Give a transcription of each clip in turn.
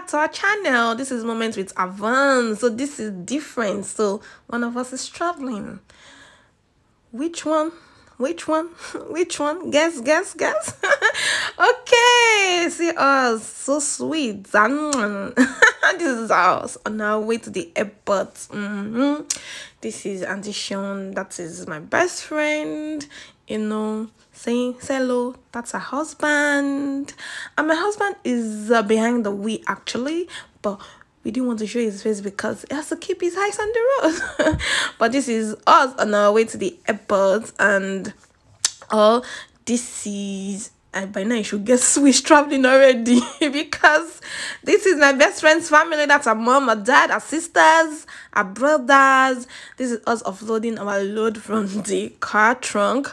back to our channel. This is moments with Avuns so this is different. So one of us is traveling. Which one? Which one? Which one? Guess guess guess. Okay. See us. So sweet. This is us on our way to the airport. Mm -hmm. This is auntie sean that is my best friend. You know saying hello that's her husband. And my husband is uh, behind the wheel actually but we didn't want to show his face because he has to keep his eyes on the road. But this is us on our way to the airport and oh this is and by now you should get Swiss traveling already because this is my best friend's family. That's our mom, our dad, our sisters, our brothers. This is us offloading our load from the car trunk.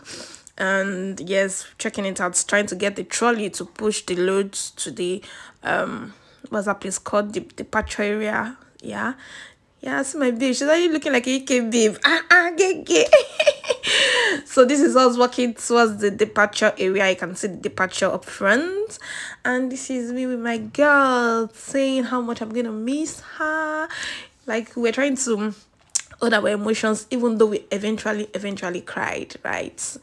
And yes checking it out trying to get the trolley to push the loads to the um what's that place called? The departure area. Yeah. Yeah see my babe. She's already looking like a UK babe. Ah ah get get so this is us walking towards the departure area. You can see the departure up front. And this is me with my girl saying how much i'm gonna miss her. Like we're trying to hold our emotions even though we eventually eventually cried right?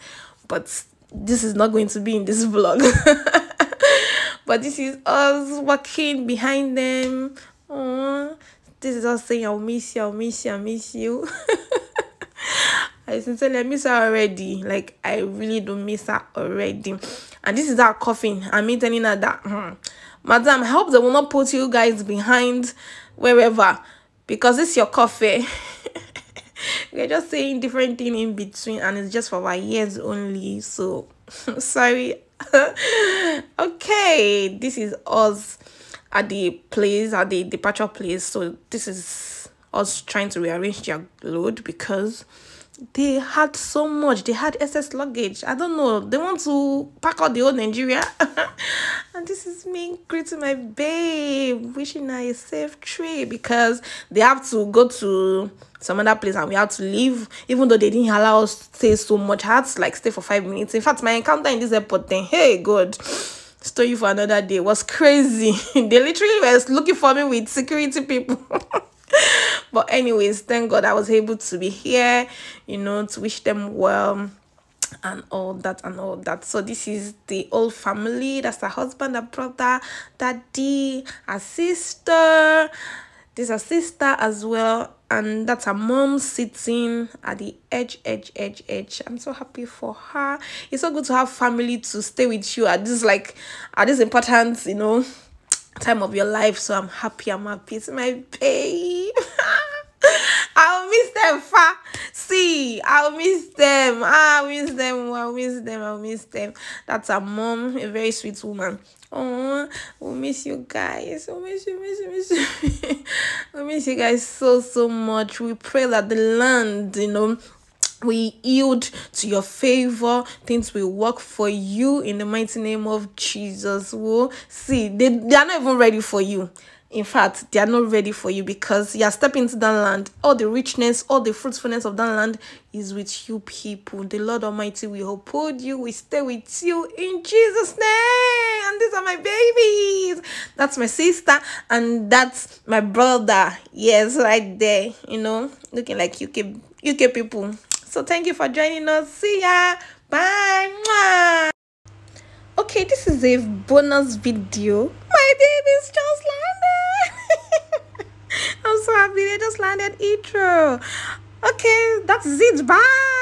But this is not going to be in this vlog. But this is us walking behind them. Aww. this is us saying i'll miss you i'll miss you i'll miss you i miss her already. Like i really don't miss her already. And this is our coughing i mean telling her that hmm, madam i hope they will not put you guys behind wherever. Because it's your coffee we're just saying different thing in between and it's just for our ears only. So sorry. Okay this is us at the place at the departure place. So this is us trying to rearrange their load because they had so much. They had excess luggage. I don't know. They want to pack out the whole nigeria. And this is me greeting my babe wishing her a safe trip because they have to go to some other place and we had to leave. Even though they didn't allow us to stay so much i had to like stay for five minutes. In fact my encounter in this airport then hey god story for another day. Was crazy. They literally were looking for me with security people but anyways thank god i was able to be here you know to wish them well and all that and all that. So this is the old family. That's the husband a brother daddy a sister. There's a sister as well. And that's her mom sitting at the edge edge edge edge. I'm so happy for her. It's so good to have family to stay with you at this like at this important you know time of your life. So i'm happy i'm happy. It's my miss them far. See, I'll miss them. Ah, I'll miss them. I'll miss them. I'll miss them. That's a mom, a very sweet woman. Oh, we'll miss you guys. We'll miss you, miss you, miss you. we'll miss you guys so, so much. We pray that the land, you know, we yield to your favor things will work for you in the mighty name of jesus will see they, they are not even ready for you in fact they are not ready for you because you are stepping into that land. All the richness all the fruitfulness of that land is with you people. The lord almighty will uphold you we stay with you in jesus name. And these are my babies. That's my sister and that's my brother. Yes right there you know looking like uk uk people. So thank you for joining us. See ya. Bye. Okay this is a bonus video. My babies just landed happy they just landed Heathrow okay that's it. Bye